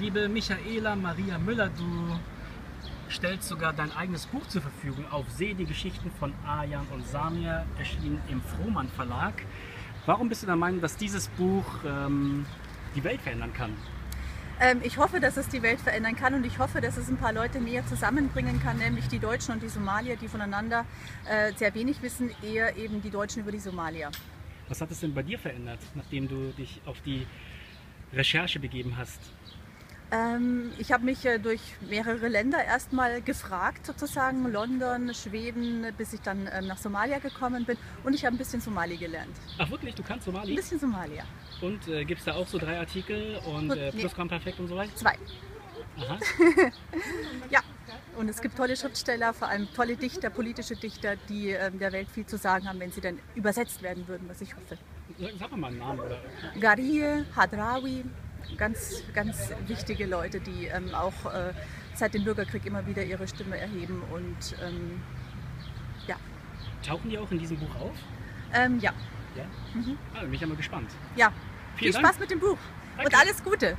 Liebe Michaela Maria Müller, du stellst sogar dein eigenes Buch zur Verfügung auf See, die Geschichten von Arjan und Samir, erschienen im Frohmann Verlag. Warum bist du der Meinung, dass dieses Buch ähm, die Welt verändern kann? Ähm, ich hoffe, dass es die Welt verändern kann und ich hoffe, dass es ein paar Leute näher zusammenbringen kann, nämlich die Deutschen und die Somalier, die voneinander äh, sehr wenig wissen, eher eben die Deutschen über die Somalier. Was hat es denn bei dir verändert, nachdem du dich auf die Recherche begeben hast? Ähm, ich habe mich äh, durch mehrere Länder erstmal gefragt, sozusagen London, Schweden, bis ich dann ähm, nach Somalia gekommen bin und ich habe ein bisschen Somali gelernt. Ach wirklich, du kannst Somali? Ein bisschen Somalia. Und äh, gibt es da auch so drei Artikel und äh, nee. Plusquamperfekt und so weiter? Zwei. Aha. Ja. Und es gibt tolle Schriftsteller, vor allem tolle Dichter, politische Dichter, die ähm, der Welt viel zu sagen haben, wenn sie dann übersetzt werden würden, was ich hoffe. Sag mal einen Namen. Oder? Garie, Hadrawi, ganz, ganz wichtige Leute, die ähm, auch äh, seit dem Bürgerkrieg immer wieder ihre Stimme erheben. Und ähm, ja, Tauchen die auch in diesem Buch auf? ähm, ja, Ja. Mhm. Ah, bin ich ja mal gespannt. ja. Vielen Viel Dank. Spaß mit dem Buch Danke. und alles Gute.